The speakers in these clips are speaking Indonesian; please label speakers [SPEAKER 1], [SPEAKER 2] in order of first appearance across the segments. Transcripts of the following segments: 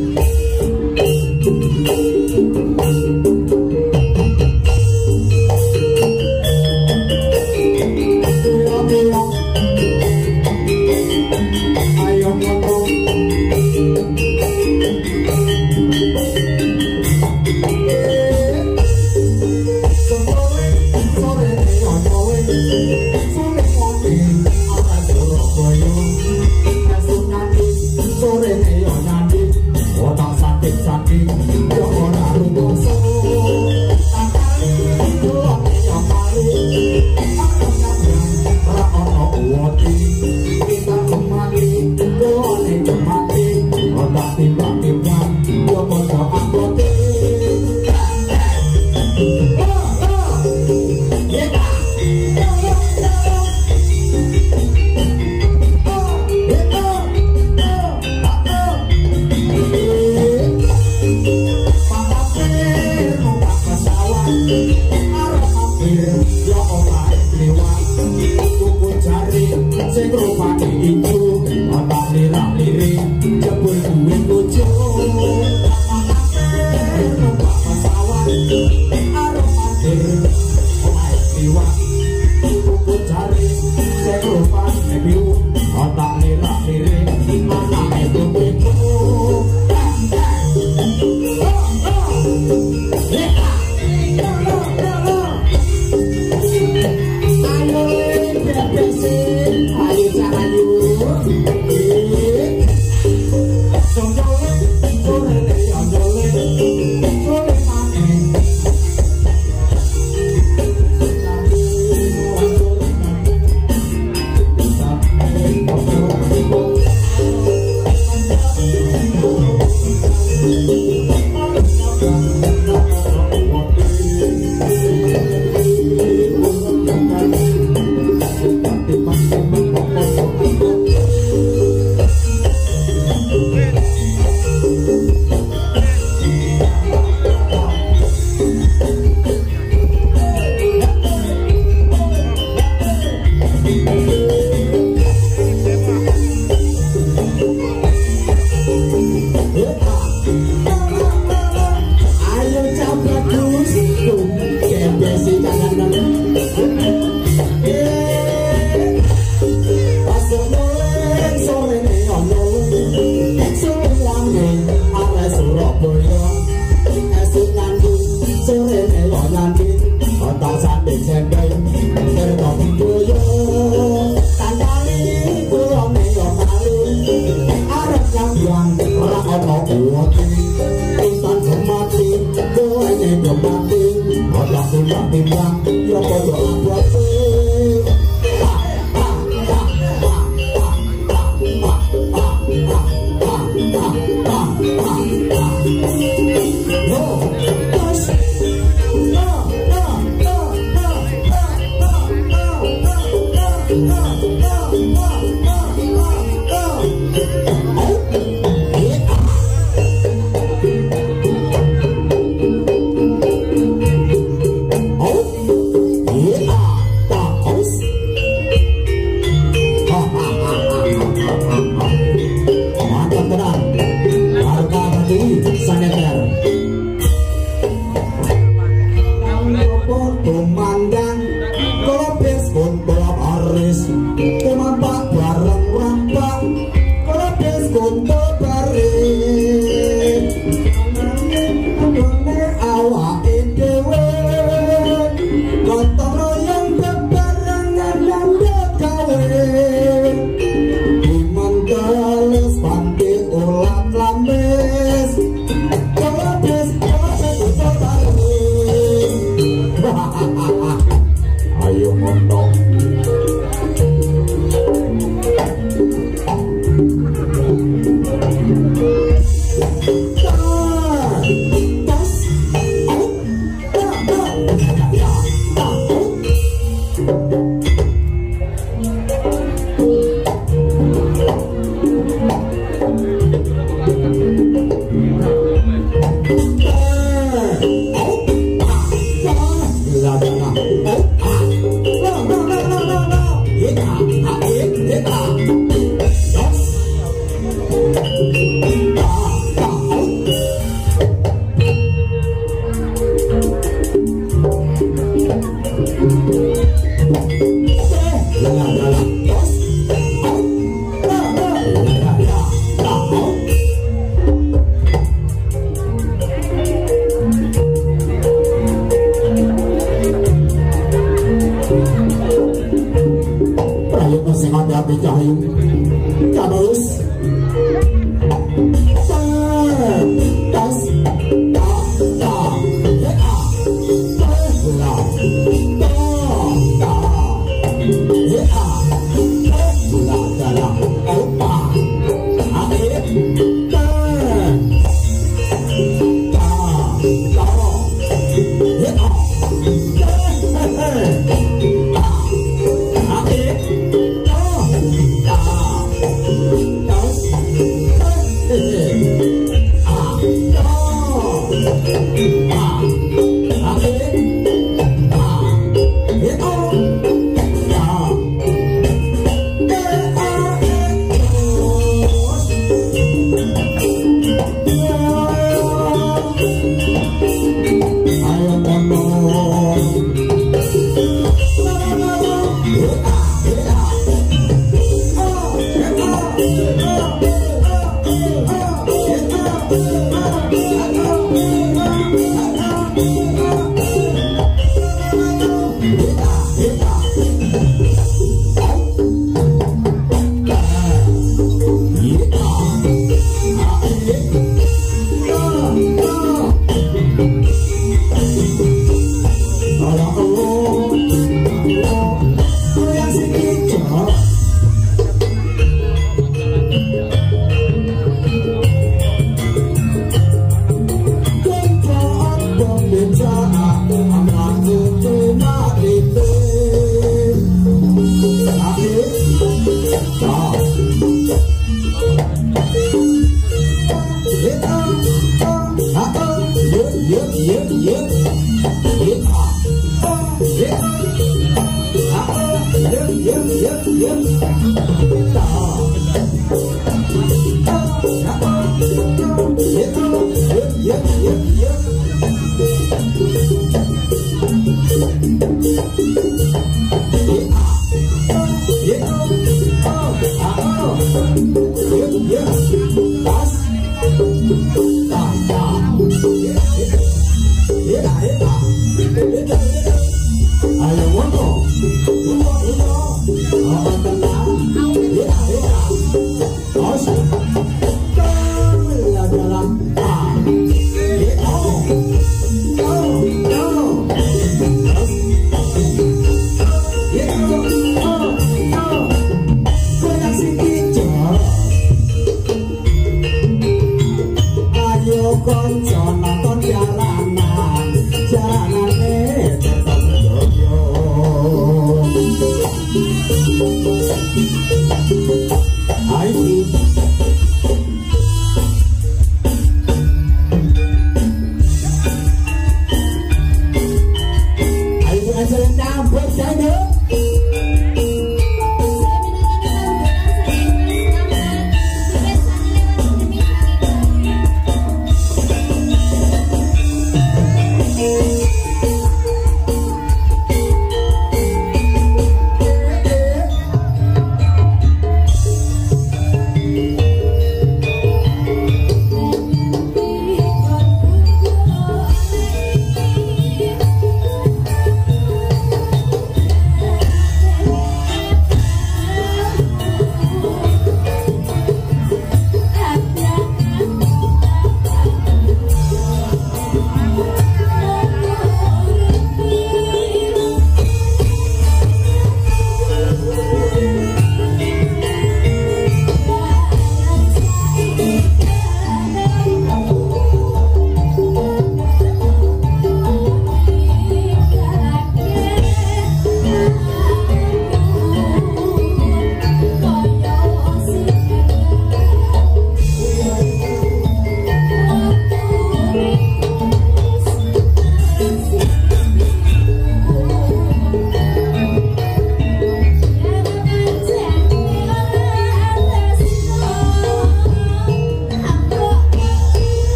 [SPEAKER 1] Ayo What Oh.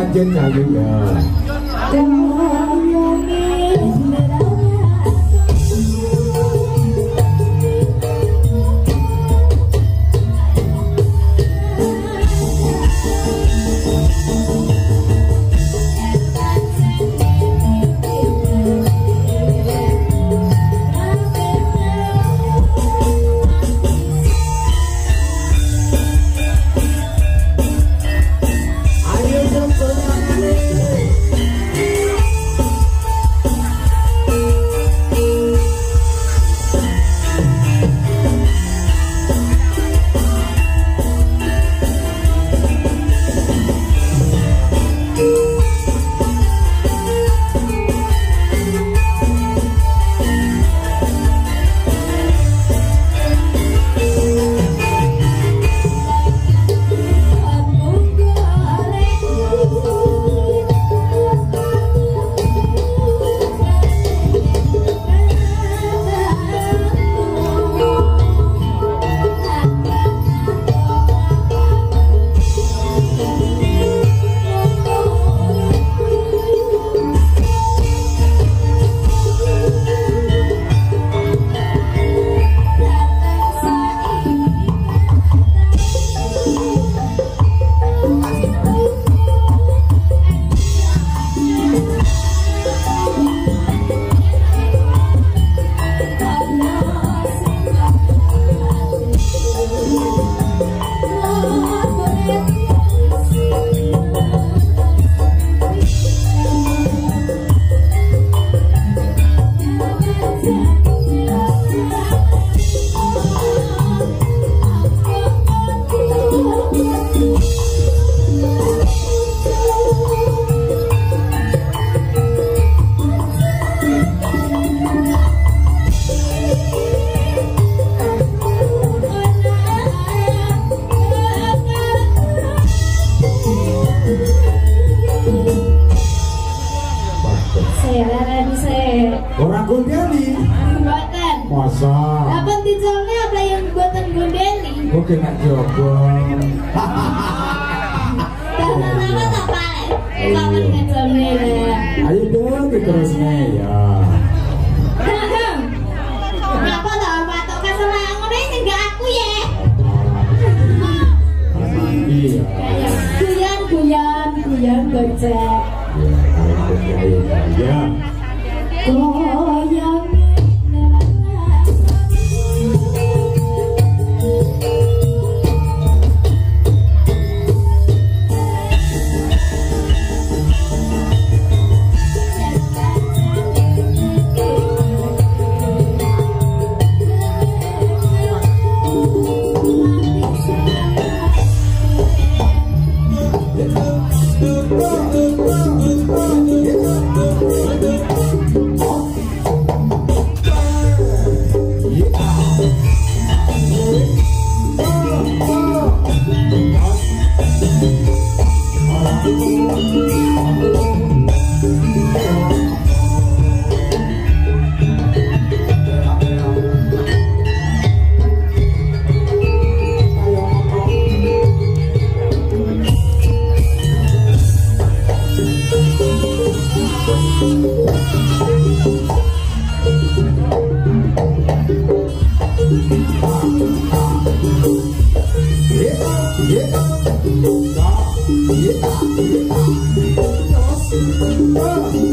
[SPEAKER 1] Aja dilanjut ayo ya. Ayo Gondeli.
[SPEAKER 2] buatan.
[SPEAKER 1] Masa.
[SPEAKER 2] Apa titelnya apa yang buatan Gondeli?
[SPEAKER 1] Gue kena
[SPEAKER 2] tak. Kapan ngecelnya ya?
[SPEAKER 1] Ayo dong terusnya ya.
[SPEAKER 2] Kenapa tak ngono ini enggak aku ya?
[SPEAKER 1] Iya.
[SPEAKER 2] Guyan guyan guyan gocek.
[SPEAKER 1] Ya. Ayo